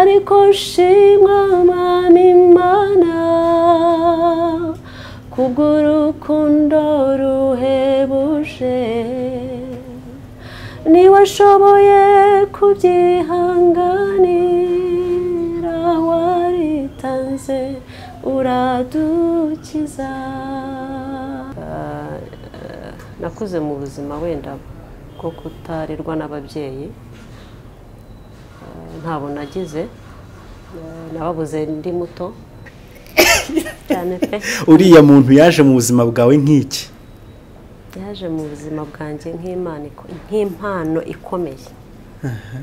ariko shimwa mwami imana kubw'urukundo ruhebuje. Ntiwashoboye kubyihanganira waritanze uradukiza. Nakuze mu buzima wenda bwo kutarerwa n'ababyeyi ntabwo nagize nababuze ndi muto. Cyane pe. Uriya muntu yaje mu buzima bwawe nk'iki? Yaje mu buzima bwanjye nk'impano ikomeye.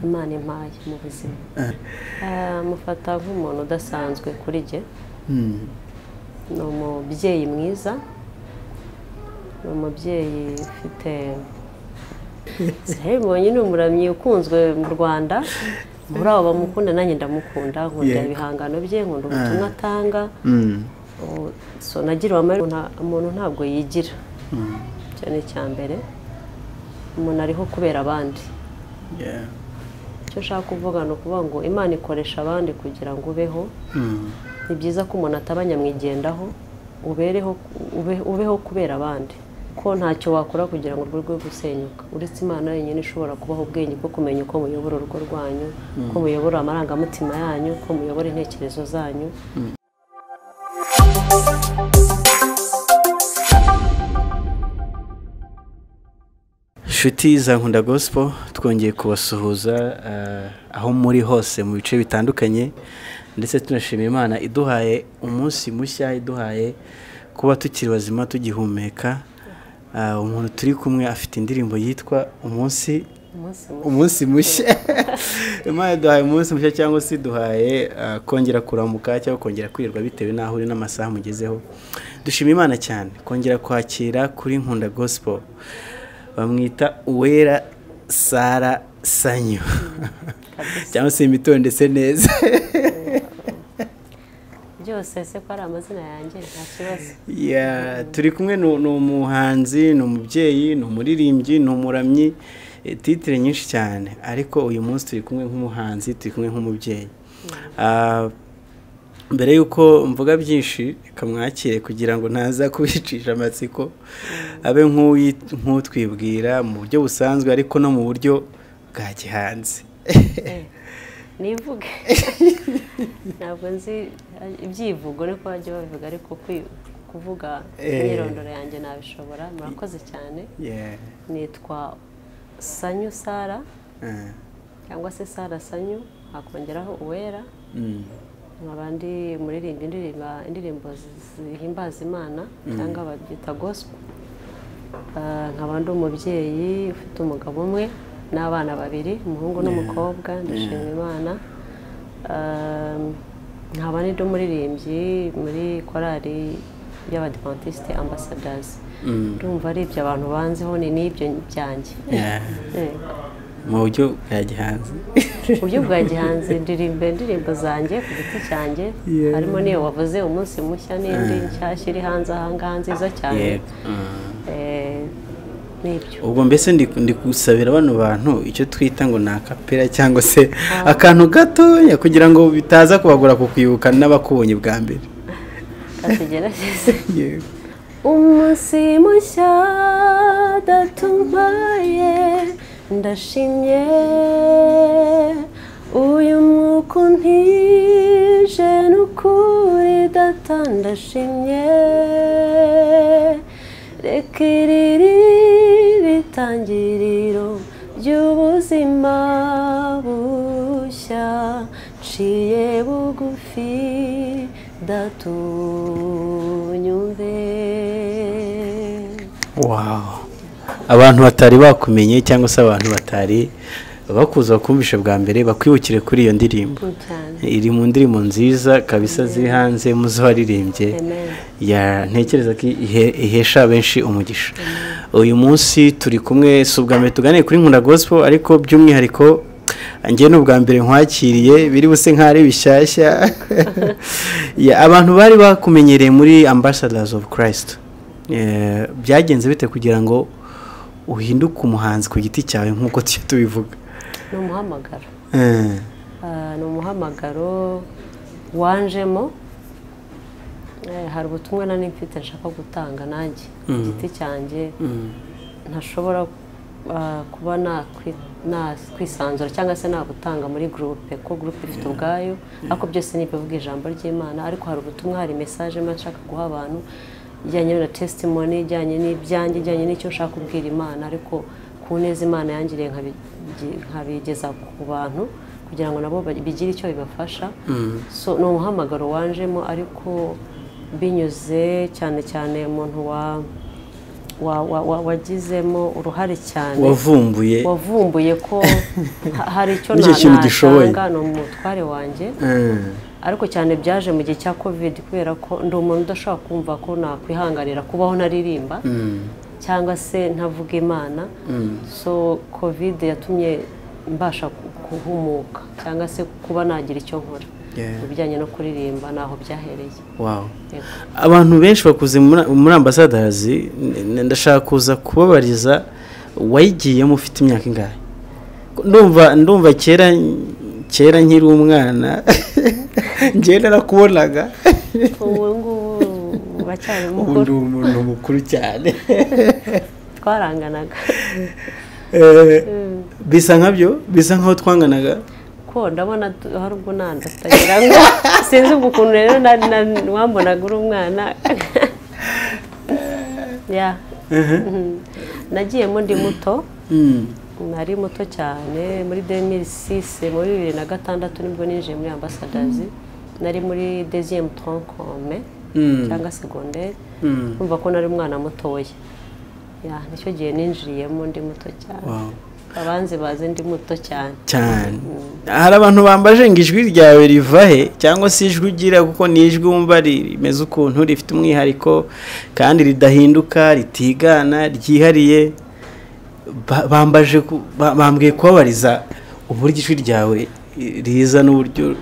Imana impaye mu buzima. Mufata nk'umuntu udasanzwe kuri jye. Ni umubyeyi mwiza. Ni umubyeyi ufite mbonye ni umuramyi ukunzwe mu rwanda. Muri abo bamukunda nanjye ndamukunda nkunda ibihangano bye nkunda ubutumwa atanga. Nagiriwe amahirwe umuntu ntabwo yigira. Icyo ni icya mbere umuntu ariho kubera abandi. Icyo ushaka kuvuga ni ukuvuga ngo imana ikoresha abandi kugira ngo ubeho. Ni byiza ko umuntu ataba nyamwigendaho ubeho kubera abandi. Ko ntacyo wakora kugira ngo urwo rwe gusenyuka. Uretse imana yenyine ishobora kubaho ubwenge bwo kumenya uko muyobora urugo rwanyu uko muyobora amarangamutima yanyu uko muyobora intekerezo zanyu. Inshuti za nkunda gospel twongeye kubasuhuza aho muri hose mu bice bitandukanye ndetse tunashima imana iduhaye umunsi mushya iduhaye kuba tukiri bazima tugihumeka. Umuntu turi kumwe afite indirimbo yitwa umunsi umunsi mushya. Imana iduhaye umunsi mushya cyangwa se iduhaye kongera kuramuka cyangwa kongera kwirirwa bitewe n'aho uri n'amasaha mugezeho. Dushima imana cyane. Kongera kwakira kuri nkunda gospel. Bamwita uwera sara sanyo cyangwa se imitondetse neza. byose se ko ari amazina yanjye nta kibazo. Turi kumwe ni umuhanzi ni umubyeyi ni umuririmbyi ni umuramyi titire nyinshi cyane. Ariko uyu munsi turi kumwe nk'umuhanzi turi kumwe nk'umubyeyi. Mbere y'uko mvuga byinshi reka mwakire kugira ngo ntaza kubicisha amatsiko. Abe nk'utwibwira mu buryo busanzwe ariko no mu buryo bwa gihanzi. nivuge. Ntabwo nzi ibyivugo niko bajya babivuga ariko kuvuga imyirondoro yanjye nabishobora. Murakoze cyane. Nitwa sanyu sara. Cyangwa se sara sanyu hakongeraho uwera. Abandi muririmba indirimbo zihimbaza imana cyangwa babyita gospel. Nkaba ndi umubyeyi ufite umugabo umwe. N'abana babiri umuhungu n'umukobwa ndashima imana nkaba ndi umuririmbyi muri korali y'abadivantisite ambasadazi ndumva ari ibyo abantu banzeho ni n'ibyo byanjye. Mu buryo bwa gihanzi. Mu buryo bwa gihanzi ndirimba indirimbo zanjye ku giti cyanjye. Harimo n'iyo wavuze umunsi mushya n'indi nshyashya iri hanze ahangaha nziza cyane. Ubwo mbese ndi gusabira bano bantu icyo twita ngo ni akapera cyangwa se akantu gatoya kugira ngo bitaza kubagura kukwibuka n'abakubonye bwa mbere. Umunsi mushya datumpaye ndashimye. Uyu mwuka untije n'ukuri data ndashimye. Reka iri ritangiriro ry'ubuzima bushya. Nciye bugufi datunyumve abantu batari bakumenye cyangwa se abantu batari bakuza bakumvishe bwa mbere bakwibukire kuri iyo ndirimbo. Iri mu ndirimbo nziza kabisa ziri hanze muzo waririmbye ntekereza ko ihesha benshi umugisha. Uyu munsi turi kumwe si ubwa mbere tuganire kuri nkunda gospel ariko by'umwihariko njye ni ubwa mbere nkwakiriye biri buse nk'aho ari bishyashya abantu bari bakumenyereye muri ambassadors of christ. Byagenze bite kugira ngo uhinduke umuhanzi ku giti cyawe nk'uko tujya tubivuga? Ni umuhamagaro ni umuhamagaro wanjemo hari ubutumwa nari mfite nshaka gutanga nanjye. Ku giti cyanjye ntashobora kuba nakwisanzura cyangwa se nabutanga muri gurupe ko gurupe ifite ubwayo. Ariko byose ni ibivuga ijambo ry'imana. Ariko hari ubutumwa hari mesaje mba nshaka guha abantu ijyanye na tesitimoni ijyanye n'ibyanjye ijyanye n'icyo nshaka kubwira imana. Ariko ku neza imana yangiriye nkabigeza ku bantu kugira ngo nabo bigire icyo bibafasha. Ni umuhamagaro wanjemo ariko binyuze cyane cyane umuntu wagizemo uruhare cyane. Wavumbuye. Wavumbuye ko hari icyo natanga ni umutware wanjye. Ariko cyane byaje mu gihe cya kovide kubera ko ndi umuntu udashobora kumva ko nakwihanganira kubaho naririmba. Cyangwa se ntavuga imana so kovide yatumye mbasha guhumuka cyangwa se kuba nagira icyo nkora mu bijyanye no kuririmba naho byahereye. Abantu benshi bakuze muri ambasadazi ndashaka kuza kubabariza wayigiyemo ufite imyaka ingahe? Ndumva ndumva kera kera nkiri umwana njyewe narakubonaga ubu ngubu uracyari ubu mukuru ndi umuntu mukuru cyane twaranganaga bisa nkabyo bisa nkaho twanganaga ko ndabona hari ubwo nandatagira ngo sinzi ubwo ukuntu rero na- na- wambonaga uri umwana ya nagiyemo ndi muto nari muto cyane muri 2006 muri bibiri na gatandatu ni bwo ninjiye muri ambasadazi nari muri deuxième troncome Mm. Cyangwa segonderi Mm. numva ko nari umwana mutoya. Ya ni cyo gihe ninjiriyemo ndi muto cyane. Abanzi bazi ndi muto cyane. Cyane. Hari abantu bambaje ngo ijwi ryawe riva he cyangwa se ijwi ugira kuko ni ijwi wumva rimeze ukuntu rifite umwihariko kandi ridahinduka ritigana ryihariye. Ba- bambaje bambwiye kubabariza uburyo ijwi ryawe riza n'uburyo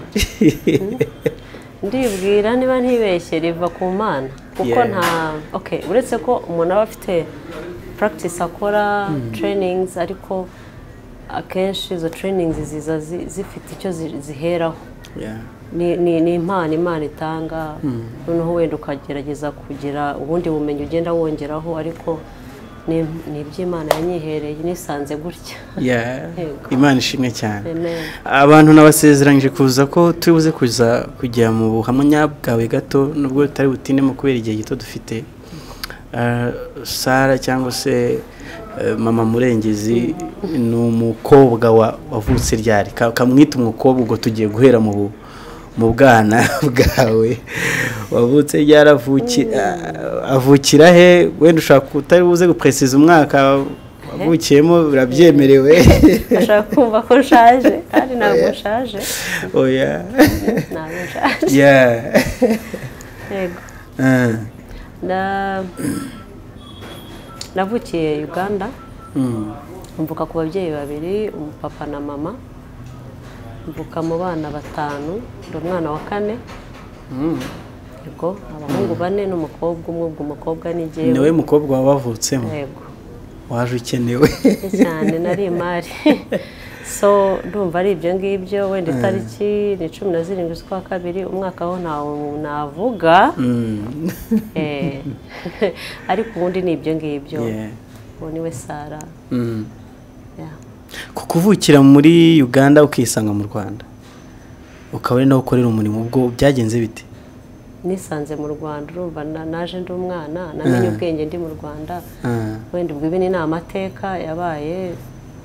ndibwira niba ntibeshye riva ku mana. Kuko nta okay uretse ko umuntu aba afite practice akora trainings ariko akenshi izo trainings ziza zi- zifite icyo zi- ziheraho. Ni impano imana itanga. Noneho wenda ukagerageza kugira ubundi bumenyi ugenda wongeraho ariko ni iby'imana yanyihereye nisanze gutya. Imana ishimwe cyane. Abantu nabasezeranyije kuza ko turi buze kuza kujya mu buhamya bwawe gato nubwo tutari butindemo kubera igihe gito dufite. Ah, sara cyangwa se eh, mama murengezi ni umukobwa wa- wavutse ryari? Ka- kamwita umukobwa ubwo tugiye guhera mu bu- mu bwana bwawe. Wavutse avukira he? Wenda ushaka utari buze gupresiza umwaka wavukiyemo birabyemerewe? Ashaka kumva ko nshaje kandi ntabwo nshaje oya. Ntabwo nshaje yeah yego. Ah. Na- navukiye uganda. Mm. mvuka ku babyeyi babiri umupapa na mama. Mvuka mu bana batanu ndi umwana wa kane. Mm. yego abahungu bane n'umukobwa umwe ubwo umukobwa ni ni jyewe we mukobwa wabavutsemo? Yego. Waje ukenewe. Cyane nari imari. So ndumva ari ibyo ngibyo wenda itariki ni cumi na zirindwi z'ukwa kabiri umwaka ntawo navuga. Mm. Eh, ariko ubundi ni ibyo ngibyo. Uwo ni we sara. Mm. Yeah. ku kuvukira muri uganda ukisanga mu rwanda ukaba ari nawe ukorera umurimo ubwo byagenze bite nisanze mu rwanda urumva na- naje ndi umwana namenye ubwenge ndi mu rwanda Ah. wenda ubwo ibi ni amateka yabaye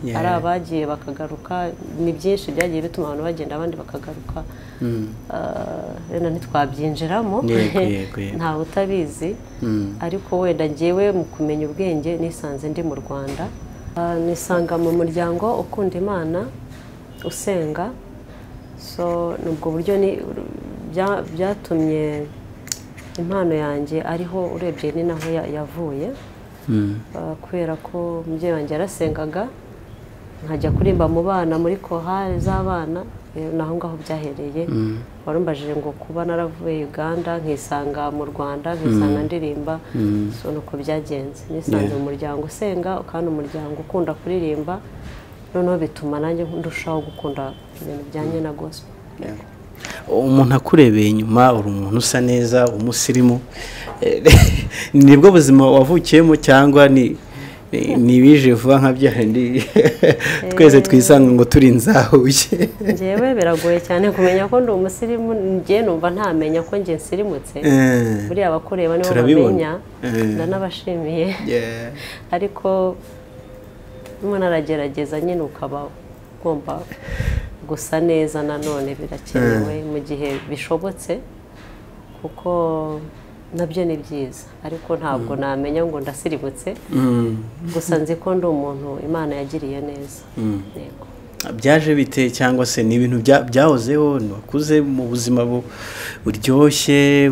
Yeah. ari abagiye bakagaruka ni byinshi byagiye bituma abantu bagenda abandi bakagaruka Mm. Ah, wenda ntitwabyinjiramo ntawe utabizi Mm. ariko wenda ngewe mu kumenya ubwenge nisanze ndi mu rwanda nisanga mu muryango ukunda imana usenga. So ni ubwo buryo byatumye impano yanjye ariho urebye ni naho ya- yavuye. Mm. Ah, kubera ko umubyeyi wanjye yarasengaga nkajya kurimba mu bana muri kohari z'abana. Naho ngaho byahereye Mm. warumbajije ngo kuba naravuye uganda nkisanga mu rwanda nkisanga ndirimba Mm. so nuko byagenze. Nisanze mu muryango usenga kandi umuryango ukunda kuririmba noneho bituma nanjye ndushaho gukunda ibintu bijyanye na gospel. Umuntu akurebeye inyuma uri umuntu usa neza umusirimu. Nibwo buzima wavukiyemo cyangwa ni ibije vuba nka byahandi twese twisanga ngo turi nzahuye. Ngewe biragoye cyane kumenya ko ndi umusirimu ngewe numva ntamenya ko nge nsirimutse. Buriya abakureba nibo bamenya ndanabashimiye. Ariko umuntu aragerageza nyine ukaba ugomba gusa neza nanone birakenewe mu gihe bishobotse kuko na byo ni byiza. Ariko ntabwo namenya ngo ndasirimutse gusa nzi ko ndi umuntu imana yagiriye neza. Byaje bite cyangwa se ni ibintu byahozeho? Wakuze mu buzima buryoshye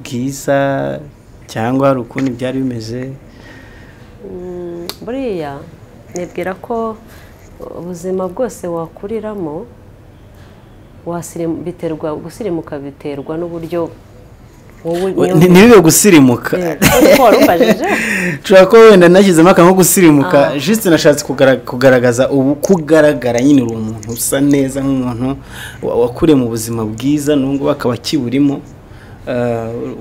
bwiza? Cyangwa hari ukundi byari bimeze? Buriya nibwira ko ubuzima bwose wakuriramo biterwa gusirimuka biterwa n'uburyo ntibibe gusirimuka. Nshobora kuba wenda nashyizemo akantu ko gusirimuka. Jisite nashatse kugaragaza ubu kugaragara nyine uri umuntu usa neza nk'umuntu wakuriye mu buzima bwiza n'ubwo akaba akiburimo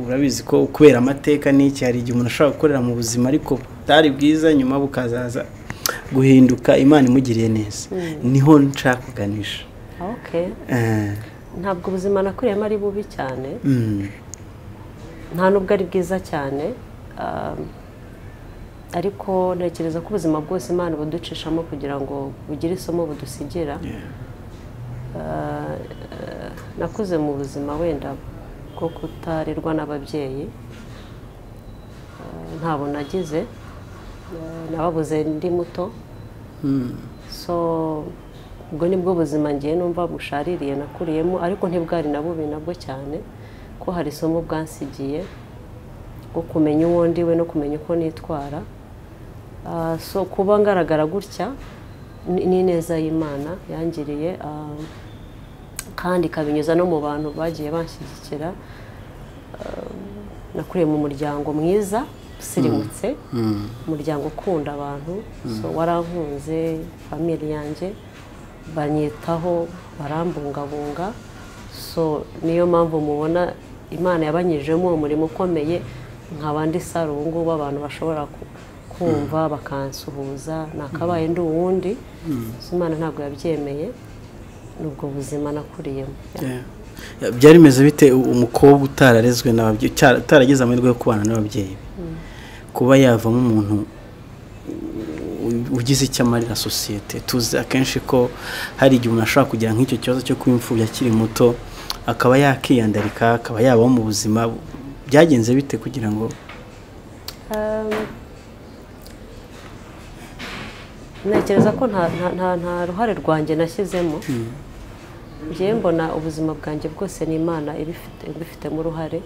urabizi ko kubera amateka n'iki hari igihe umuntu ashobora gukorera mu buzima ariko butari bwiza nyuma bukazaza guhinduka imana imugiriye neza. Niho nshaka kuganisha ntabwo ubuzima nakuriyemo ari bubi cyane. Nta nubwo ari bwiza cyane ariko ntekereza ko ubuzima bwose imana buducishamo kugira ngo bugire isomo budusigira. Nakuze mu buzima wenda bwo kutarirwa n'ababyeyi ntabwo nagize nababuze ndi muto. So ubwo ni bwo buzima ngiye numva bushaririye nakuriyemo ariko ntibwari na bubi nabwo cyane. Ko hari isomo bwansigiye bwo kumenya uwo ndiwe no kumenya uko nitwara. So kuba ngaragara gutya ni neza y'imana yangiriye kandi ikabinyuza no mu bantu bagiye banshyigikira nakuriye mu muryango mwiza usirimutse umuryango ukunda abantu warankunze famili yanjye banyitaho barambungabunga. So niyo mpamvu mubona imana yabanyujemo umurimo ukomeye nk'abandi saro ubu ngubu abantu bashobora kumva bakansuhuza nakabaye ndi uwundi. Imana ntabwo yabyemeye ni ubwo buzima nakuriyemo. Byari bimeze bite? Umukobwa utararezwe n'ababyeyi utaragize amahirwe yo kubana n'ababyeyi. Kuba yavamo umuntu ugize icyo amarira sosiyete tuzi akenshi ko hari igihe umuntu ashobora kugira nk'icyo kibazo cyo kuba imfubyi akiri muto akaba yakiyandarika akaba yabaho mu buzima byagenze bite kugira ngo ntekereza ko nta ruhare rwanjye nashyizemo. Ngewe mbona ubuzima bwanjye bwose ni imana ibifitemo uruhare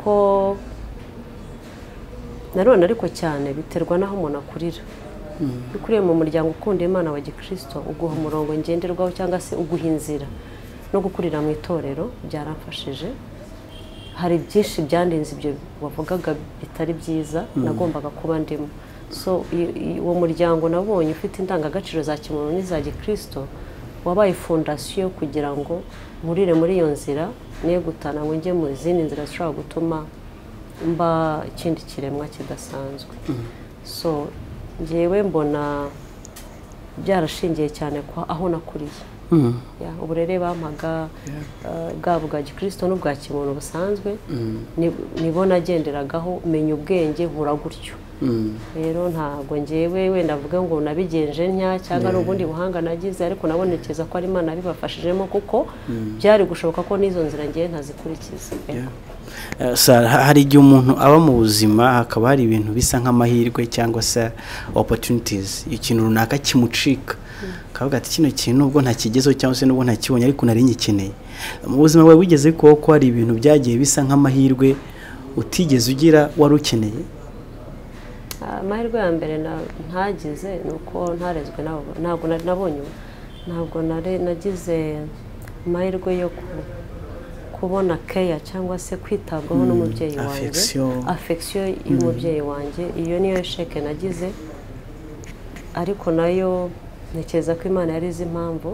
ko nanone ariko cyane biterwa n'aho umuntu akurira. Iyo ukuriye mu muryango ukunda imana wa gikirisito uguha umurongo ngenderwaho cyangwa se uguha inzira. No gukurira mu itorero byaramfashije. Hari byinshi byandinze ibyo wavugaga bitari byiza nagombaga kuba ndimo. So uwo muryango nabonye ufite indangagaciro za kimuntu n'iza gikirisito wabaye fondasiyo kugira ngo nkurire muri iyo nzira niyo gutana ngo njye mu zindi nzira zishobora gutuma mba ikindi kiremwa kidasanzwe. So ngewe mbona byarashingiye cyane aho nakuriye. Uburere bampaga bwaba bwa gikirisito n'ubwa kimuntu busanzwe nibo nagenderagaho menya ubwenge nkura gutyo. Rero ntabwo ngewe wenda avuga ngo nabigenje ntya cyangwa ari ubundi buhanga nagize ariko nabonekeza ko ari imana bibafashijemo kuko byari gushoboka ko n'izo nzira ngewe ntazikurikiza hari igihe umuntu aba mu buzima hakaba hari ibintu bisa nk'amahirwe cyangwa se opotunitizi ikintu runaka kimucika. Akavuga ati kino kintu nubwo ntakigezeho cyangwa se nubwo ntakibonye ariko nari ngikeneye mu buzima bwawe wigeze kubaho ko hari ibintu byagiye bisa nk'amahirwe utigeze ugira wari ukeneye? Amahirwe ya mbere ntagize ni uko ntarezwe ntabwo nabonye ntabwo nagize amahirwe yo kubona keya cyangwa se kwitabwaho n'umubyeyi wanjye. afegisiyo y'umubyeyi wanjye. Iyo niyo sheke nagize ariko na yo ntekereza ko imana yari izi impamvu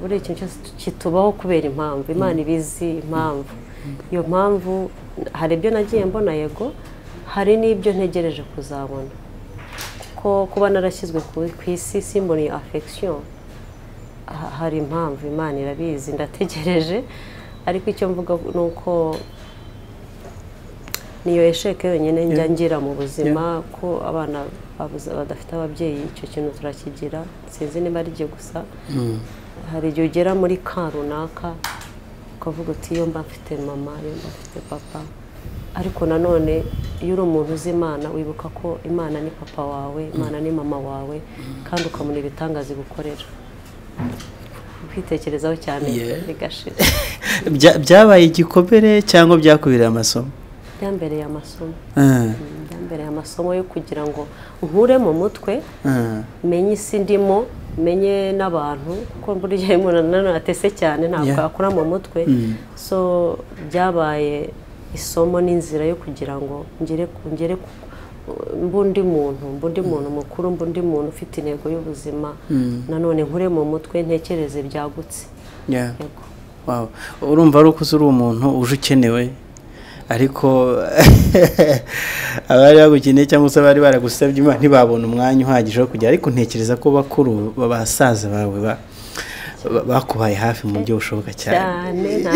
buri ikintu cyose kitubaho kubera impamvu. Imana ibizi impamvu. Iyo mpamvu hari ibyo nagiye mbona yego hari n'ibyo ntegereje kuzabona. Kuko kuba narashyizwe ku isi afekisiyo ha- hari impamvu imana irabizi. Ndategereje ariko icyo mvuga ni uko niyo esheke yonyine njya ngira mu buzima ko abana badafite ababyeyi icyo kintu turakigira sinzi niba ari gusa. Hari igihe ugera muri ka runaka ukavuga uti iyo mba mfite mama iyo mba mfite papa. Ariko nanone iyo uri umuntu uzi imana wibuka ko imana ni papa wawe imana ni mama wawe kandi ukamenya ibitangaza igukorera. Kwitekerezaho cyane bigashira Bya- byabaye igikomere cyangwa byakubereye amasomo? Byambereye amasomo. Mm, byambereye amasomo yo kugira ngo nkure mu mutwe ah, menye isi ndimo menye n'abantu kuko burya iyo umuntu nanone atese cyane ntabwo Yeah. yakura mu mutwe. Mm. so byabaye isomo n'inzira yo kugira ngo ngere ku- ngere ku mba undi muntu mba undi muntu mukuru mba undi muntu ufite intego y'ubuzima. Nanone nkure mu mutwe ntekereze byagutse. Urumva ari uko uri umuntu uje ukenewe. Ariko abari bagukeneye cyangwa se abari baragusabye Imana ntibabona umwanya uhagije wo kujya ariko ntekereza ko bakuru basaza bawe ba- ba- bakubaye hafi mu buryo bushoboka cyane. Cyane. Nta-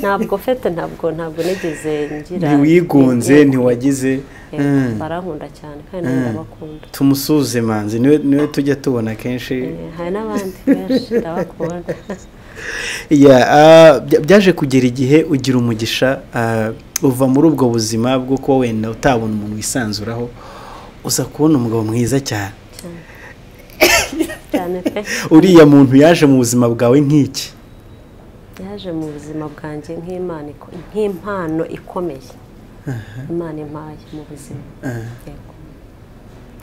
ntabwo fete ntabwo ntabwo nigeze ngira ntiwigunze ntiwagize. Yego, Mm. barankunda cyane kandi nanjye ndabakunda. Tumusuze manzi. Niwe tujya tubona kenshi. Eh, hari n'abandi benshi ndabakunda. byaje kugera igihe ugira umugisha ah, uva muri ubwo buzima bw'uko wenda utabona umuntu wisanzuraho uza kubona umugabo mwiza cyane. Uriya muntu yaje mu buzima bwawe nk'iki? Yaje mu buzima bwanjye nk'impano ikomeye. Imana impaye mu buzima. Yego.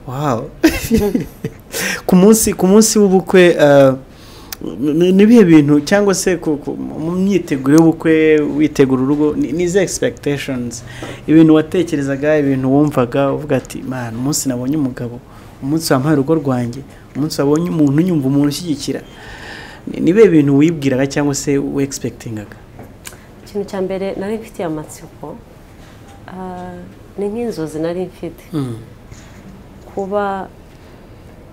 wow. Ku munsi ku munsi w'ubukwe ah, ni ibihe bintu cyangwa se mu myiteguro y'ubukwe witegura urugo ni izi expectations? Ibintu watekerezaga ibintu wumvaga uvuga ati man umunsi nabonye umugabo umunsi wampaye urugo rwanjye umunsi wabonye umuntu unyumva umuntu ushyigikira. Ni ibihe bintu wibwiraga cyangwa se we expectingaga ikintu cya mbere nari mfitiye amatsiko ah, ni nk'inzozi nari mfite. Kuba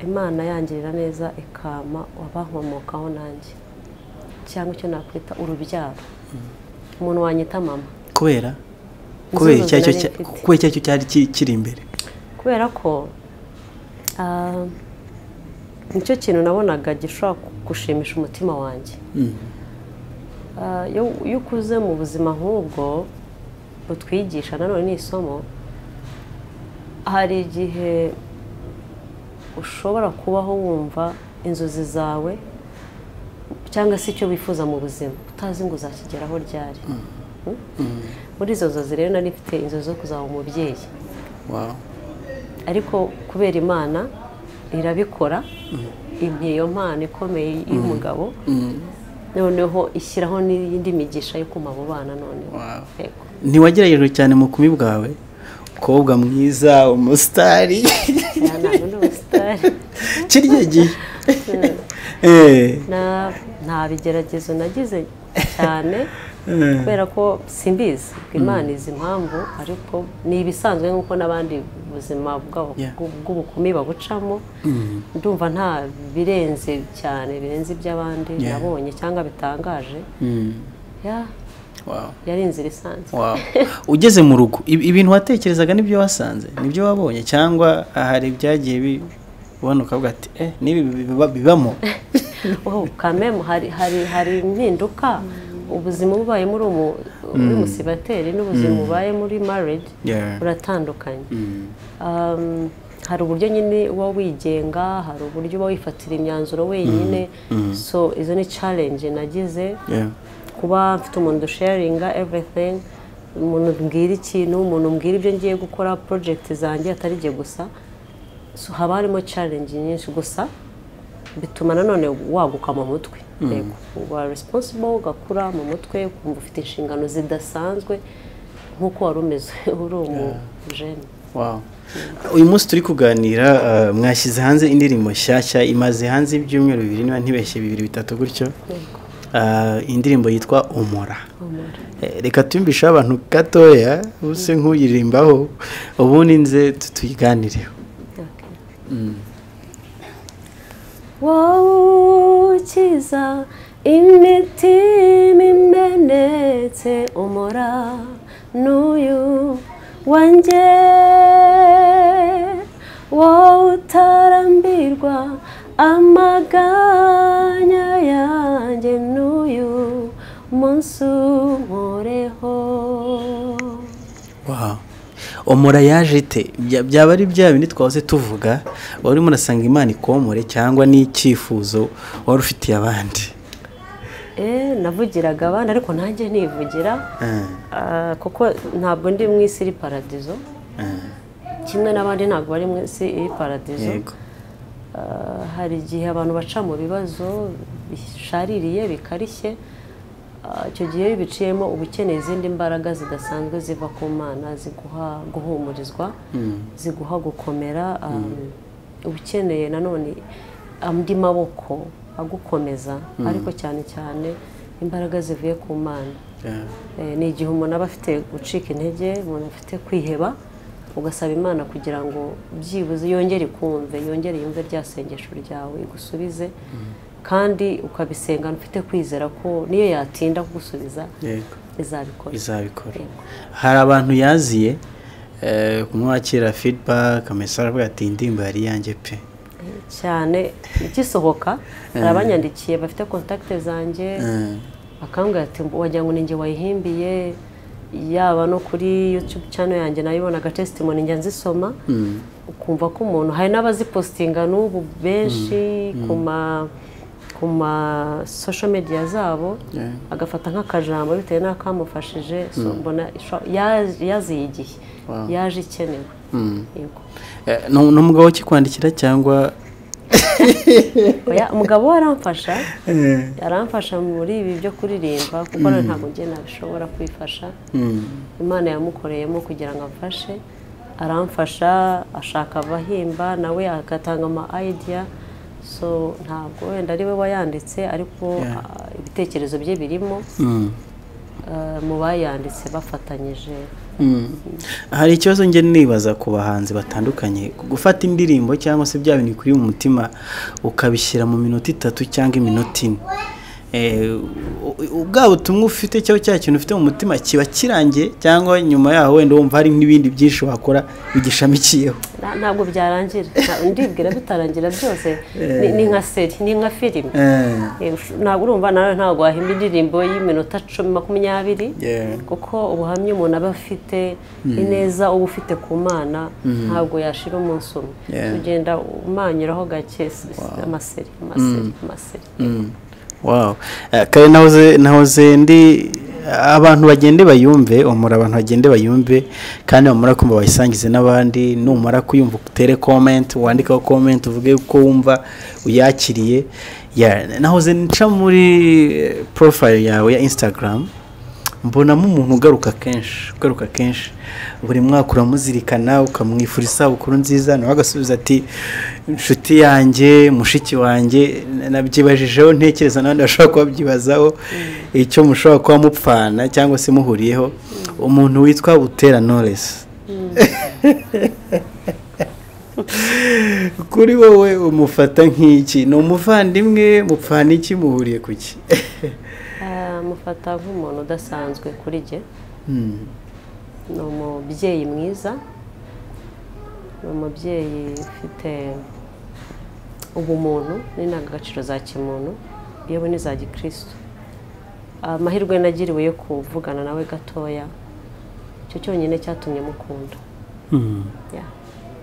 imana yangirira neza ikama wabankomokaho nanjye. Cyangwa icyo nakwita urubyaro. Umuntu wanyita mama. Kubera? Kubera icyacyo cyari ki- kiri imbere? Kubera ko ah, ni cyo kintu nabonaga gishobora gushimisha umutima wanjye. Mm. Ah, iyo iyo ukuze mu buzima nk'ubwo butwigisha nanone ni isomo hari igihe ushobora kubaho wumva inzozi zawe cyangwa se icyo wifuza mu buzima. Utazi ngo uzakigeraho ryari. Mm? muri izo nzozi rero nari mfite inzozi zo kuzaba umubyeyi. Ariko kubera imana irabikora. Impa iyo mpano ikomeye y'umugabo noneho ishyiraho n'iyindi migisha yo kuma abo bana noneho. Ntiwagerageje cyane mu kumi bwawe? Umukobwa mwiza umusitari kirya gihe Eh, Na- nta bigeragezo nagize cyane kubera ko simbizi imana izi impamvu ariko ni ibisanzwe nk'uko n'abandi buzima bw'ubukumi babucamo. Ndumva nta birenze cyane birenze iby'abandi nabonye cyangwa bitangaje. Mm, ya. Wow, yari inzira isanzwe. Ugeze mu rugo ib- ibintu watekerezaga ni byo wasanze? Nibyo wabonye? Cyangwa hari ibyagiye bibona ukavuga ati eh n'ibi biba- bibamo. Oh kamemu hari hari hari impinduka. Ubuzima umu uri musibateri n'ubuzima bubaye muri marriage buratandukanye. Mm, Um, hari uburyo nyine uba wigenga hari uburyo uba wifatira imyanzuro wenyine. So izo ni challenge nagize. Kuba mfite umuntu dusharinga everything umuntu mbwira ikintu umuntu mbwira ibyo ngiye gukora project zanjye atari jye gusa. Haba harimo challenge nyinshi gusa bituma nanone waguka mu mutwe. Yego uba responsible ugakura mu mutwe ukumva ufite inshingano zidasanzwe nk'uko wari umeze uri umujene Wow. uyu munsi turi kuganira uh, mwashyize hanze indirimbo nshyashya imaze hanze ibyumweru bibiri niba ntibeshye bibiri bitatu gutyo. Uh, indirimbo yitwa umura. Eh, reka tuyumvisheho abantu gatoya use nk'uyirimbaho ubundi nze tu- tuyiganireho. Wowe ukiza imitima imenetse umura n'uyu wanjye wowe utarambirwa amaganya yanjye n'uyu munsi unkoreho Wow. umura yaje ite? Bya- byaba ari bya bindi twahoze tuvuga wari urimo urasanga imana ikomore cyangwa n'icyifuzo wari ufitiye abandi. Eh, navugiraga abandi ariko nanjye nivugira. Ah, Ah, kuko ntabwo ndi mu isi iri paradizo. Ah, kimwe n'abandi ntabwo bari mu isi iri paradizo. Ah, hari igihe abantu baca mu bibazo bishaririye bikarishye. Icyo gihe iyo biciyemo uba ukeneye izindi mbaraga zidasanzwe ziva ku mana ziguha guhumurizwa ziguha gukomera Ah, uba ukeneye nanone andi maboko agukomeza ariko cyane cyane imbaraga zivuye ku mana. Eh, ni igihe umuntu aba afite gucika intege umuntu afite kwiheba ugasaba imana kugira ngo byibuze yongere ikumve yongere yumve rya sengesho ryawe igusubize. Kandi ukabisengana ufite kwizera ko niyo yatinda kugusubiza izabikora. Hari abantu yaziye eh, kumwakira feedback amesara avuga ati "Iyi indirimbo yari iyanjye pe. Cyane igisohoka hari abanyandikiye bafite kontakite zanjye bakambwira ati wagira ngo ninjye wayihimbiye yaba no kuri YouTube channel yanjye nayibonaga testimony njya nzisoma. Mm, ukumva ko umuntu hari n'abazipositinga n'ubu benshi ku ma ku ma social media zabo agafata nk'akajambo bitewe n'akamufashije so mbona yaziye igihe yaje ikenewe. Mm. Eh, ni umugabo ukikwandikira cyangwa? Umugabo we aramfasha. Eh, aramfasha muri ibi byo kuririmba kuko na ntabwo njye nabishobora kwifasha. Mm, imana yamukoreyemo kugira ngo amfashe. Aramfasha ashaka abahimba nawe agatanga ama idea. So ntabwo wenda ari we wayanditse ariko ah, ibitekerezo bye birimo. Mm. ah, mu bayanditse bafatanyije. Mm. hari ikibazo njye nibaza ku bahanzi batandukanye. Gufata indirimbo cyangwa se bya bintu bikuri mu mutima ukabishyira mu minota itatu cyangwa iminota ine. Bwa butumwa ufite cyangwa cya kintu ufite mu mutima kiba kirangiye cyangwa nyuma yaho wenda wumva hari n'ibindi byinshi wakora bigishamikiyeho? Ntabwo byarangira. Ndibwira bitarangira byose. Ni- nka seri ni nka filime Eh, Eh, ntabwo urumva nawe ntabwo wahimba indirimbo y'iminota cumi makumyabiri? Kuko ubuhamya umuntu aba afite ineza uba ufite ku mana ntabwo yashira umunsi umwe. Ugenda umanyuraho gake amaseri amaseri amaseri Mm. Wow. Eh, kare nahoze nahoze ndi abantu bagende bayumve umura abantu bagende bayumve kandi bamara kumva bayisangize n'abandi numara kuyumva utere comment wandikaho comment uvuge uko wumva uyakiriye. Nahoze nca muri eh, profile yawe ya Instagram. Mbonamo umuntu ugaruka kenshi ugaruka kenshi. Buri mwaka uramuzirikana ukamwifuriza isabukuru nziza nawe agasubiza ati inshuti yanjye mushiki wanjye. Nabyibajijeho ntekereza n'abandi bashobora kuba babyibazaho icyo mushobora kuba mupfana cyangwa se muhuriyeho. Umuntu witwa butera noresi kuri wowe umufata nk'iki? Ni umuvandimwe mupfana iki muhuriye ku ki? Ah, mufata nk'umuntu udasanzwe kuri jye Hmm. ni umubyeyi mwiza ni umubyeyi ufite ubumuntu n'indangagaciro za kimuntu yewe n'iza gikristo amahirwe nagiriwe yo kuvugana nawe gatoya icyo cyonyine cyatumye mukunda Hmm. Yeah.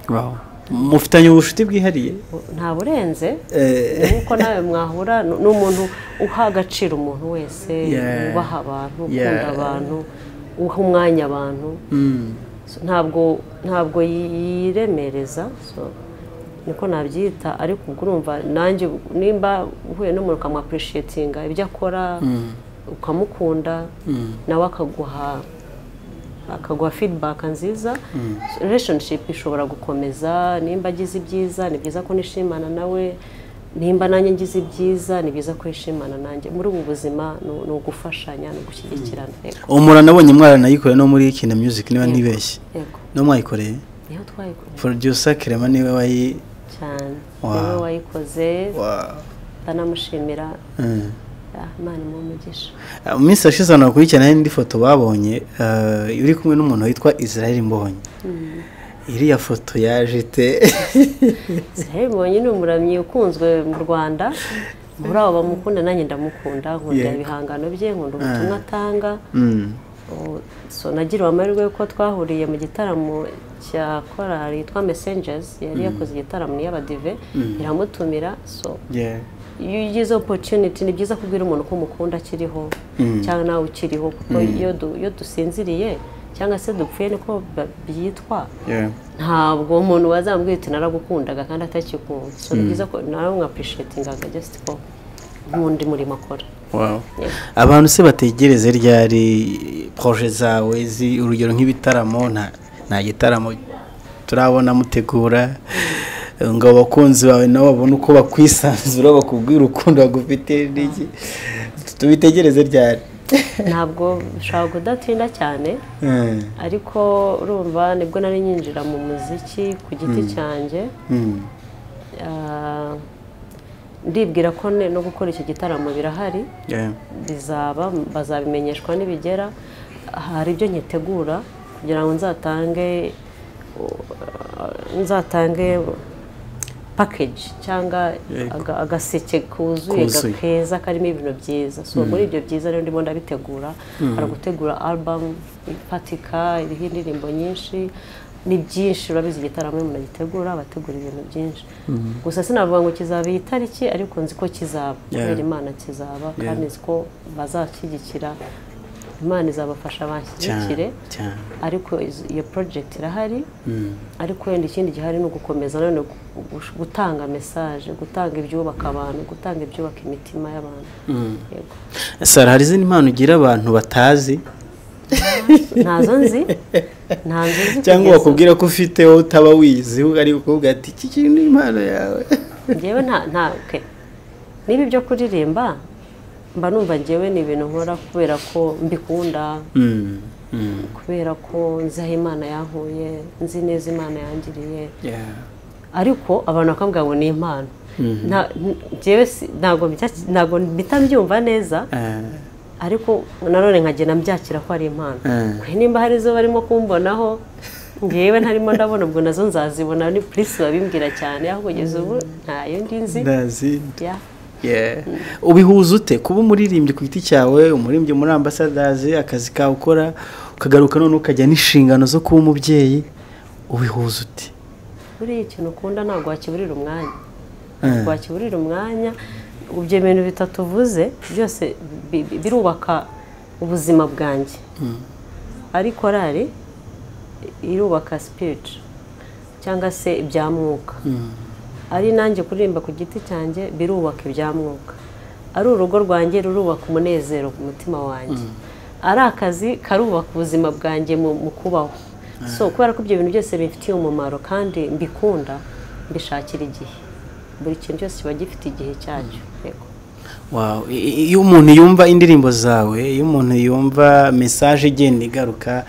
Wow. Mufitanye ubucuti bwihariye. Nta burenze Eh, nk'uko nawe mwahura ni umuntu uha agaciro umuntu wese wubaha abantu ukunda abantu uha umwanya abantu. So, ntabwo ntabwo yiremereza. Niko nabyita ariko ubwo urumva nanjye nimba uhuye n'umuntu ukamwapurishietinga ibyo akora ukamukunda nawe akaguha akaguha feedback nziza. Relationship ishobora gukomeza nimba agize ibyiza ni byiza ko nishimana nawe. Nimba nanjye ngize ibyiza ni byiza ko yishimana nanjye. Muri ubu buzima ni- ugufashanya ni ugushyigikirana. Uwo muntu nabonye mwaranayikoreye no muri kina music niba ntibeshye no mwayikoreye? Niho twayikoreye. Producer Clement ni we wayi cyane. Niwe wayikoze. Wow. ndanamushimira. Mm. Imana imuhe umugisha mu minsi yashize hano hakurikirana n'indi foto babonye eh, uri kumwe n'umuntu witwa Israel Mbonyi. Iriya foto yaje ite? Israel Mbonyi ni umuramyi ukunzwe mu Rwanda. Muri abo bamukunda nanjye ndamukunda nkunda ibihangano bye nkunda ubutumwa atanga. Mm. Oh, nagiriwe amahirwe yuko twahuriye mu gitaramo cya korali yitwa messengers yari yakoze igitaramo y'abadive. Iramutumira so. Iyo ugize opportunity ni byiza kubwira umuntu ko umukunda akiriho cyangwa nawe ukiriho kuko iyo du- iyo dusinziriye cyangwa se dupfuye niko byitwa. Yeah. ntabwo umuntu wazambwira uti naragukundaga kandi atakikumva so ni byiza ko nawe mwapurishietingaga just ko nk'undi murimo akora. Abantu se bategereze ryari proje zawe urugero nk'ibitaramo nta gitaramo turabona mutegura ngo abakunzi bawe nabo babone uko bakwisanzura bakubwira urukundo bagufitiye n'iki tubitegereze ryari? Ntabwo bishobora kudatinda cyane Mm. ariko urumva ni bwo nari nyinjira mu muziki ku giti cyanjye. Mm. Ah, ndibwira ko no gukora iki gitaramo birahari. Bizaba bazabimenyeshwa nibigera. Hari ibyo nyitegura kugira ngo nzatange nzatange package cyangwa agaseke kuzuye keza karimo ibintu byiza. So muri ibyo byiza rero ndimo ndabitegura. Hari gutegura album ifatika iriho indirimbo nyinshi. Ni byinshi urabizi igitaramo umuntu agitegura abategura ibintu byinshi. Gusa sinavuga ngo kizaba iyi tariki ariko nzi ko kizaba. Kubera imana kizaba kandi nzi ko bazashyigikira imana izabafasha cyane ariko iyo project irahari Mm. ariko wenda ikindi gihari ni ugukomeza nanone gu- gu- gutanga message gutanga ibyubaka abantu gutanga ibyubaka imitima y'abantu. Mm. yego. Sara hari izindi mpano ugira abantu batazi? Ntazo nzi. Ntazo nzi cyangwa bakubwira ko ufite wowe utaba wizi ari kuvuga ati iki kintu ni impano yawe. Njyewe nta nta niba ibyo kuririmba mba numva njyewe ni ibintu nkora kubera ko mbikunda Mm. Mm. kubera ko nzi aho imana yankuye nzi neza imana yangiriye ariko abantu bakambwira ngo ni impano si- ntabwo mpita mbyumva neza Eh. ariko nanone nkagenda mbyakira ko ari impano Eh. Nimba hari izo barimo kumbonaho ngewe ntarimo ndabona ubwo na zo nzazibona ni purisi babimbwira cyane aho kugeza ubu ntayo nzi. Ubihuza ute? Kuba umuririmbyi ku giti cyawe umuririmbyi muri ambasadazi akazi kawe ukora ukagaruka none ukajya n'inshingano zo kuba umubyeyi ubihuza ute? Buriya ikintu ukunda ntabwo wakiburira umwanya. Eh. ntabwo wakiburira umwanya ibyo bintu bitatu uvuze byose bi- bi- birubaka ubuzima bwanjye. Ari korari irubaka sipiriti cyangwa se ibya mwuka. Ari nanjye kuririmba ku giti cyanjye birubaka ibya mwuka ari urugo rwanjye rurubaka umunezero ku mutima wanjye. Ari akazi karubaka ubuzima bwanjye mu mu kubaho. So kubera ko ibyo bintu byose bifitiye umumaro kandi mbikunda mbishakira igihe. Buri kintu cyose kiba gifite igihe cyacyo. Iyo umuntu yumva indirimbo zawe iyo umuntu yumva mesaje igenda igaruka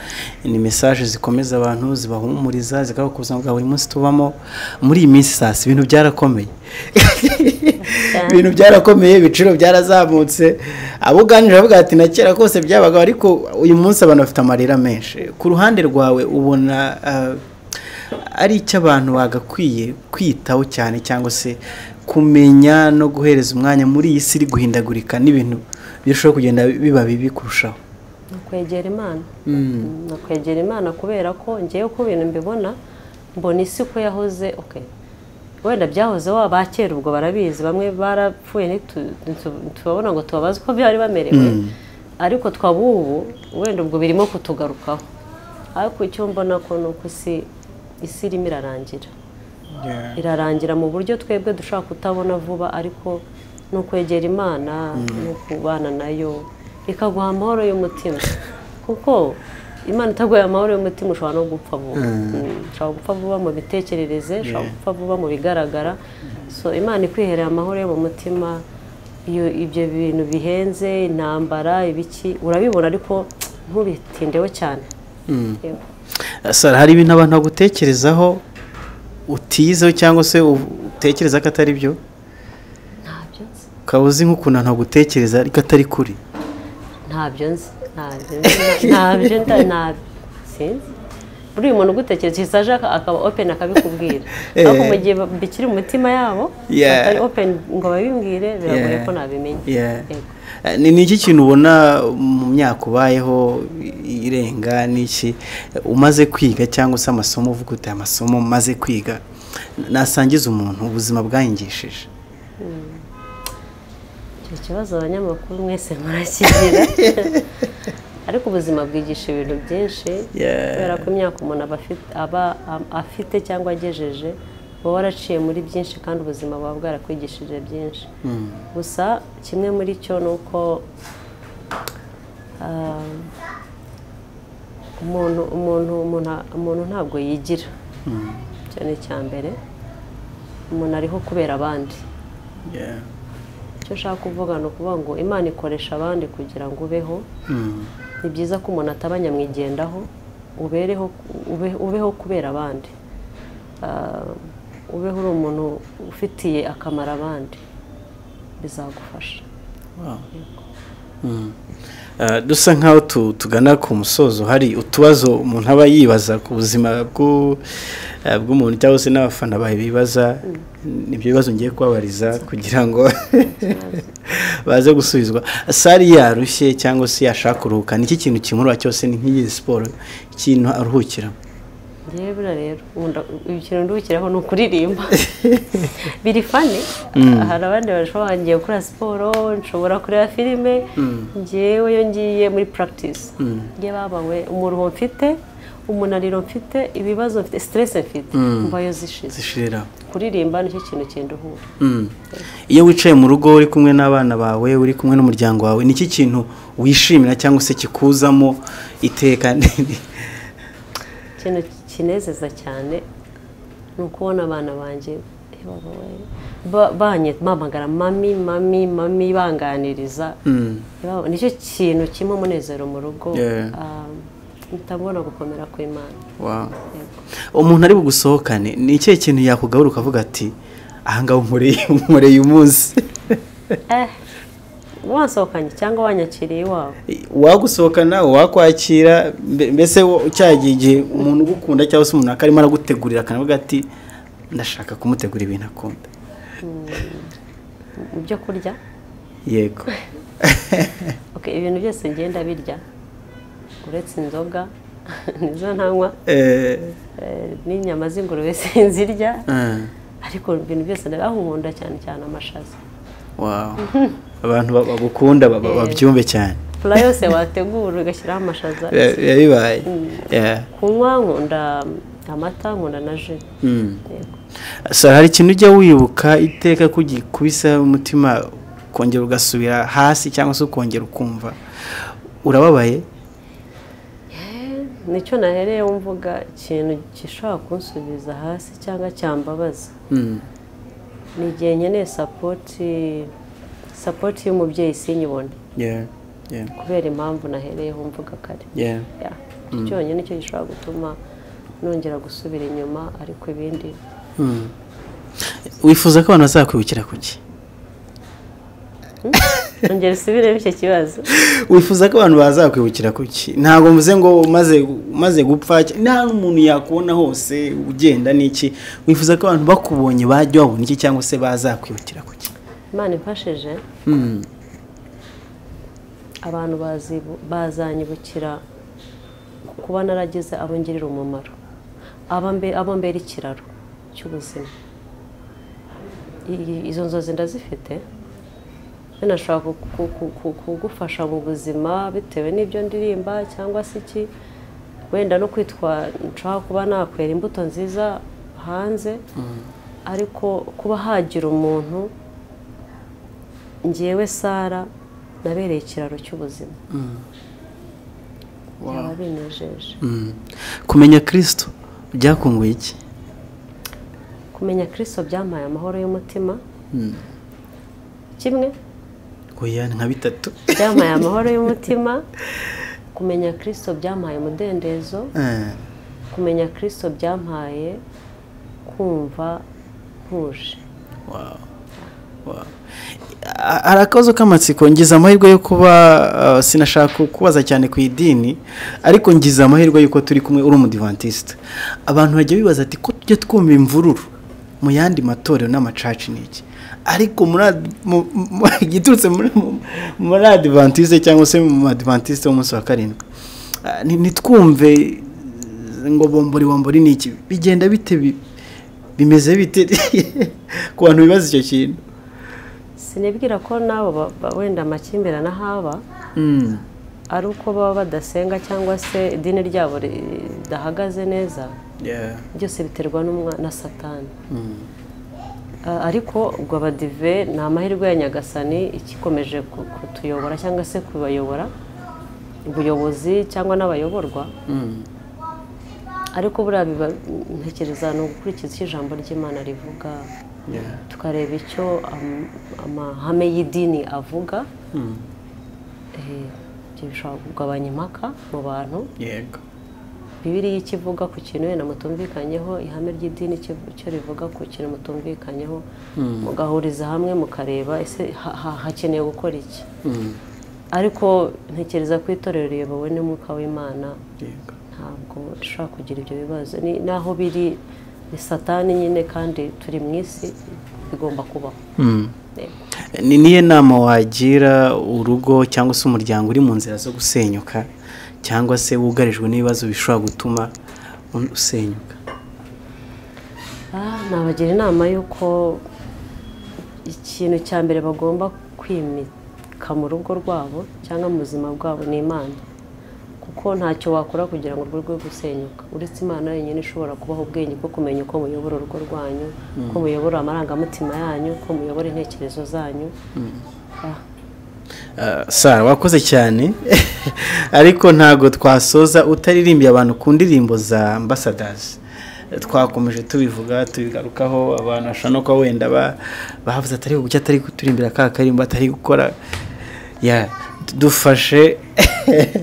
ni mesaje zikomeza abantu zibahumuriza zikaba ku buzima bwa buri munsi tubamo. Muri iyi minsi sasa ibintu byarakomeye. Ibintu byarakomeye ibiciro byarazamutse. Abo uganira bavuga ati na kera kose byabaga ariko uyu munsi abantu bafite amarira menshi. Ku ruhande rwawe ubona ah, ari icyo abantu bagakwiye kwitaho cyane cyangwa se kumenya no guhereza umwanya muri iyi si iri guhindagurika n'ibintu birushaho kugenda biba bibi kurushaho. Ni ukwegera imana. Ni ukwegera imana kubera ko ngewe uko ibintu mbibona mbona isi uko yahoze okay. wenda byahozeho abakera ubwo barabizi bamwe barapfuye ntitu- ntitu- ntitubabona ngo tubabaze uko byari bamerewe. Ariko twaba ubu wenda ubwo birimo kutugarukaho. Ariko icyo mbona ko ni uko isi irimo irarangira. Irarangira mu buryo twebwe dushobora kutabona vuba ariko ni ukwegera imana ni ukubana na yo. Ikaguha amahoro y'umutima. Kuko imana itaguye amahoro y'umutima ushobora no gupfa vuba. Ushobora gupfa vuba mu bitekerereze ushobora gupfa vuba mu bigaragara. So imana ikwiherera amahoro yo mu mutima. Iyo ibyo bintu bihenze intambara ibiki urabibona ariko ntubitindeho cyane. Sara hari ibintu abantu bagutekerezaho? Utizeho cyangwa se utekereza ko atari byo? Ukaba uzi nk'ukuntu abantu bagutekereza ariko atari kuri? Ntabyo nzi. Ntabyo ntabyo sinzi. Buriya umuntu ugutekereza aje akaba open akabikubwira. Ariko mu gihe bikiri mu mitima yabo Yeah. batari open ngo babimbwire biragoye ko nabimenya. Eh, ni ni iki kintu ubona mu myaka ubayeho irenga n'iki eh, umaze kwiga cyangwa se amasomo uvuga uti aya masomo maze kwiga? Nasangiza umuntu ubuzima bwayingishije icyo kibazo abanyamakuru mwese murakigira. Ariko ubuzima bwigisha ibintu byinshi. Kubera ko imyaka umuntu aba afite cyangwa agejeje uba waraciye muri byinshi kandi ubuzima buba bwarakwigishije byinshi. Gusa kimwe muri cyo ni uko ah, umuntu umuntu umuntu- ntabwo yigira. Icyo ni icya mbere. Umuntu ariho kubera abandi. Icyo ushaka kuvuga ni ukuvuga ngo imana ikoresha abandi kugira ngo ubeho. Mm. ni byiza ko umuntu ataba nyamwigendaho ubereho ube- ubeho kubera abandi. Ah, ubeho uri umuntu ufitiye akamaro abandi bizagufasha. Wow. Mm. Eh, dusa nkaho tu- tugana ku musozo hari utubazo umuntu aba yibaza ku buzima eh, bw'umuntu cyangwa se n'abafana bawe bibaza ni byo bibazo ngiye kubabariza kugira ngo baze gusubizwa. Sari yarushye cyangwa se yashaka kuruhuka iki kintu kimurura cyose ni nk'iyi siporo ikintu aruhukira. Ngewe buriya rero ikintu ndukiraho ni ukuririmba. Biri fani hari abandi bashobora ngiye gukora siporo nshobora kureba filime. Ngewe iyo ngiye muri practice. Ngewe babawe umuruho mfite umunaniro mfite ibibazo mfite stress mfite. Mvayo zishize zishirira kuririmba ni cyo kintu kinduhura. Mm. iyo wicaye mu rugo uri kumwe n'abana bawe uri kumwe n'umuryango wawe ni iki kintu wishimira cyangwa se kikuzamo iteka? Ikintu kinezeza cyane ni ukubona abana banjye baba we, ba- banye- bampamagara mami mami mami banganiriza. Mm. Nicyo kintu kimwe umunezero mu rugo. Ah, mutabona gukomera kw'imana. Umuntu ari bugusohokane ni ikihe kintu yakugabura ukavuga ati ahangaha unkoreye umunsi wasohokanye cyangwa wanyakiriye iwawe wagusohokana wakwakira mbe- mbese cyagiye igihe umuntu ugukunda cyangwa se umuntu akarimo aragutegurira akanavuga ati ndashaka kumutegura ibintu akunda mu byo kurya? Yego. Ibintu byose ngenda birya. Uretse inzoga nizo ntanywa. Eh, eh, n'inyama z'ingurube sinzirya. Ah, ariko ibintu byose ndabahunda cyane cyane amashaza. Wow. Abantu ba- bagukunda ba- ba- babyumve cyane. Pura yose wategura ugashyiraho amashaza? Ya- yabibaye Yeah. kunywa nkunda amata nkunda na ji Mm. Hari ikintu ujya wibuka iteka ko ugikubisa umutima ukongera ugasubira hasi cyangwa se ukongera ukumva? Urababaye? Nicyo nahereyeho mvuga ikintu gishobora kunsubiza hasi cyangwa cyambabaza. Mm. ni igihe nkeneye sapoti sapoti y'umubyeyi sinyibone. Yeah. Yeah. kubera impamvu nahereyeho mvuga kare. Icyo cyonyine ni cyo gishobora gutuma nongera gusubira inyuma ariko ibindi. Mm. wifuza ko abantu bazakwibukira ku ki? Nongera usubiremo icyo kibazo. Wifuza ko abantu bazakwibukira ku ki? Ntabwo mvuze ngo umaze gupfa nta n'umuntu yakubona hose ugenda n'iki? Wifuza ko abantu bakubonye bajya babona iki cyangwa se bazakwibukira ku ki? Imana imfashije. Mm. abantu bazanyibukira kuba naragize abo ngirira umumaro abo mbera ikiraro cy'ubuzima. Izo nzozi ndazifite. Binashobora ku- ku- ku- ku- kugufasha mu buzima bitewe n'ibyo ndirimba cyangwa se iki. Wenda no kwitwa nshobora kuba nakwera imbuto nziza hanze. Ariko kuba hagira umuntu ngewe sara nabereye ikiraro cy'ubuzima. Byaba binejeje. Mm. kumenya kirisito byakunguye iki? Kumenya kirisito byampaye amahoro y'umutima. Mm. kimwe? Nka bitatu. Byampaye amahoro y'umutima. Kumenya kirisito byampaye umudendezo. Eh, kumenya kirisito byampaye kumva ntuje. Hari akabazo k'amatsiko ngize amahirwe yo kuba uh, sinashaka kubaza cyane ku idini ariko ngize amahirwe y'uko turi kumwe uri umudivantisite abantu bajya bibaza ati ko tujya twumva imvururu mu yandi matorero n'amacaci ni iki? Ariko igiturutse muri mu- muri adivantisite cyangwa se mu adivantisite w'umunsi wa karindwi. Ni- ntitwumve ngo bombori bombori ni iki? Bigenda bite bi- bimeze bite? Ku bantu bibaza icyo kintu. Sinibwira ko nabo wenda amakimbirane ahaba Mm. ari uko baba badasenga cyangwa se idini ryabo ridahagaze neza byose biterwa na satani Mm. Ariko ubwo abadive ni amahirwe ya nyagasani ikikomeje ku- kutuyobora cyangwa se kubayobora ubuyobozi cyangwa n'abayoborwa Mm. ariko buriya biba ntekereza ni ugukurikiza icyo ijambo ry'imana rivuga. Tukareba icyo am- amahame y'idini avuga. Mm. Eh, ibyo bishobora kugabanya impaka mu bantu. Yego. Bibiriya icyo ivuga ku kintu wenda mutumvikanyeho ihame ry'idini icyo rivuga ku kintu mutumvikanyeho. Mugahuriza hamwe mukareba ese ha- ha- hakeneye gukora iki? Mm. ariko ntekereza ko itorero riyobowe n'umwuka w'imana. Ntabwo dushobora kugira ibyo bibazo. Naho biri ni satani nyine kandi turi mu isi bigomba kubaho Mm. Yego. ni niyo nama wagira urugo cyangwa se umuryango uri mu nzira zo gusenyuka cyangwa se wugarijwe n'ibibazo bishobora gutuma usenyuka Ah, nabagira inama y'uko ikintu cya mbere bagomba kwimika mu rugo rwabo cyangwa mu buzima bwabo ni imana kuko ntacyo wakora kugira ngo urwo rwe gusenyuka. Uretse imana yonyine ishobora kubaha ubwenge bwo kumenya uko muyobora urugo rwanyu uko muyobora amarangamutima yanyu uko muyobora intekerezo zanyu. Ah, Ah, sara wakoze cyane. Ariko ntabwo twasoza utaririmbye abantu ku ndirimbo za ambasadazi twakomeje tubivuga tubigarukaho abantu bashobora no kuba wenda ba- bahavuze atari kuki atari kuturimbira ka karimbo atari gukora. Ya dufashe.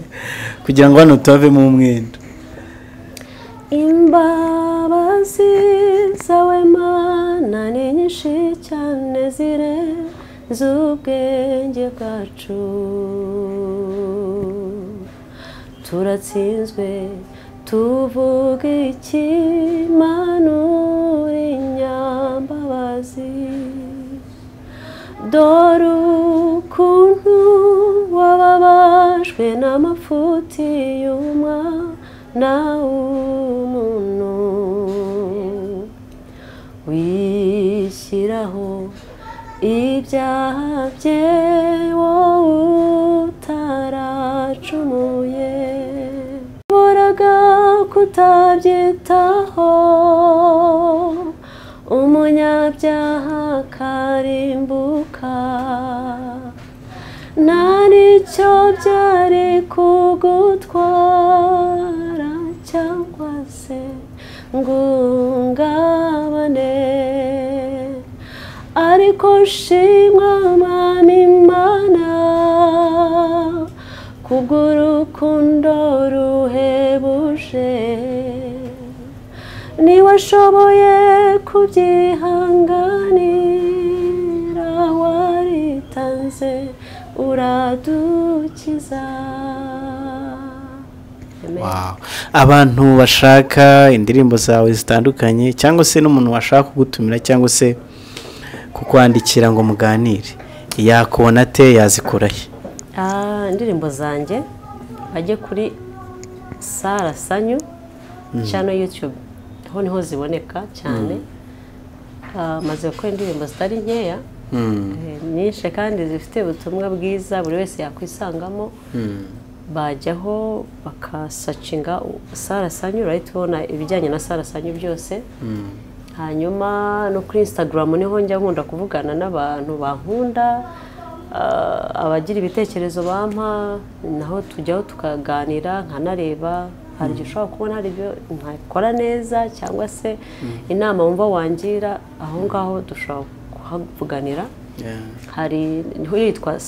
kugira ngo hano tubavemo umwenda imbabazi zawe mana ni nyinshi cyane zirenze ubwenge bwacu. Turatsinzwe tuvuga iki mana uri nyambabazi dore ukuntu wababajwe n'amafuti y'umwana w'umuntu wishyiraho ibyaha bye wowe utaracumuye boraga kutabyitaho umunyabyaha akarimbuka n'icyo byari kugutwara cyangwa se ngo ungabane ariko shimwa mwami imana kubw'urukundo ruhebuje niba ashoboye kubyihanganira waritanze uradukiza abantu bashaka indirimbo zawe zitandukanye cyangwa se n'umuntu washaka kugutumira cyangwa se kukwandikira ngo muganire yakubona ate yazikora he? Ah, indirimbo zanjye bajye kuri sara sanyu cyano yutube aho ni ho ziboneka cyane. Ah, maze gukora indirimbo zitari nkeya Mm. Nyinshi kandi zifite ubutumwa bwiza buri wese yakwisangamo Mm. bajyaho bakasacinga sara sanyu urahita ubona ibijyanye na sara sanyu byose Mm. hanyuma no kuri instagram ni ho njya nkunda kuvugana n'abantu bankunda ah, abagira ibitekerezo bampa naho tujyaho tukaganira nkanareba hari igihe ushobora kubona hari ibyo ntakora neza cyangwa se inama wumva wangira aho ngaho dushobora kuhavuganira hari ni ho yitwa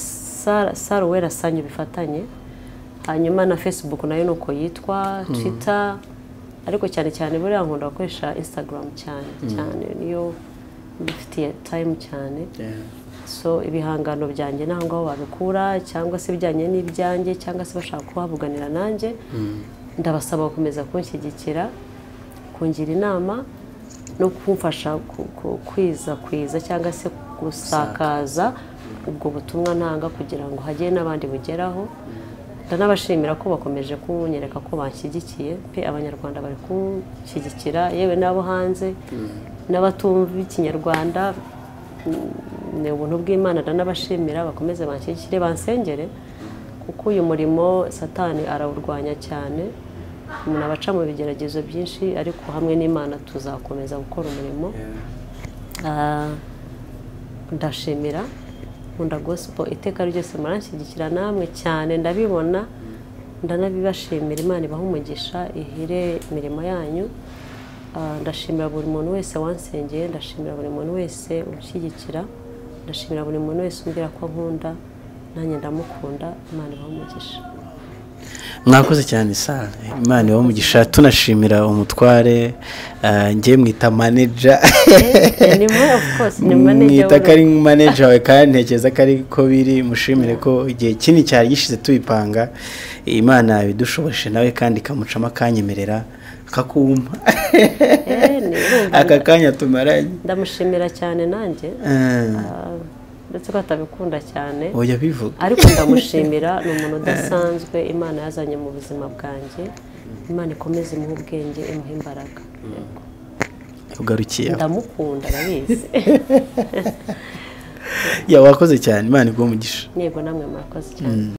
saruwera sanyu bifatanye hanyuma na facebook na yo ni uko yitwa twitter. Ariko cyane cyane buriya nkunda gukoresha instagram cyane cyane. Niyo mbifitiye time cyane. So ibihangano byanjye naho ngaho babikura cyangwa se ibijyanye n'ibyanjye cyangwa se bashaka kuhavuganira nanjye. Ndabasaba gukomeza kunshyigikira kungira inama no kumfasha ku- ku- kwizakwiza cyangwa se gusakaza ubwo butumwa ntanga kugira ngo hagere n'abandi bugeraho. Ndanabashimira ko bakomeje kunyereka ko banshyigikiye. Pe abanyarwanda bari kunshyigikira. Yewe n'abo hanze n'abatumva ikinyarwanda mm, ni ubuntu bw'imana. Ndanabashimira bakomeze banshyigikire bansengere kuko uyu murimo satani arawurwanya cyane. Umuntu aba aca mu bigeragezo byinshi ariko hamwe n'imana tuzakomeza gukora umurimo. Ah, ndashimira. Nkunda gospel. Iteka ryose muranshyigikira namwe cyane. Ndabibona. Ndanabibashimira. Imana ibaha umugisha ihire imirimo yanyu. Ah, ndashimira buri muntu wese wansengeye. Ndashimira buri muntu wese unshyigikira. Ndashimira buri muntu wese umbwira ko ankunda. Nanjye ndamukunda. Imana ibaha umugisha. Mwakoze cyane sara imana iba umugisha tunashimira umutware ah, njye mwita maneja Eh, mwita ko ari maneja wawe kandi ntekereza ko ari ko biri. Mushimire ko igihe kinini cyari gishize tubipanga imana ibidushoboje nawe kandi ikamucamo akanyemerera akakumpa. Eh, aka kanya tumaranye. Ndamushimira cyane nanjye. Ndetse ko atabikunda cyane. Ariko ndamushimira ni umuntu udasanzwe imana yazanye mu buzima bwanjye. Imana ikomeze imuhe ubwenge imuhe imbaraga. Ndamukunda arabizi ya wakoze cyane. Imana iguha umugisha. Yego namwe murakoze cyane.